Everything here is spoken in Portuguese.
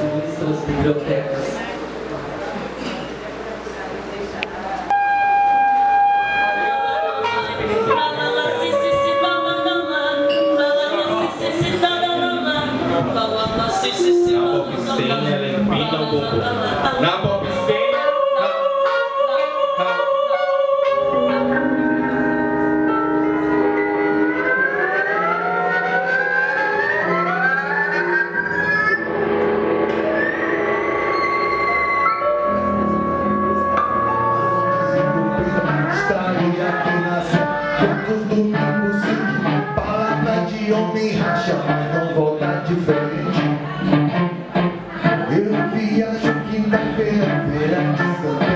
Sinistras bibliotecas. Na Bob Senha, Estrague Quantos domingos seguem Palavra de homem racha Mas não volta diferente Eu viajo quinta-feira Feira de São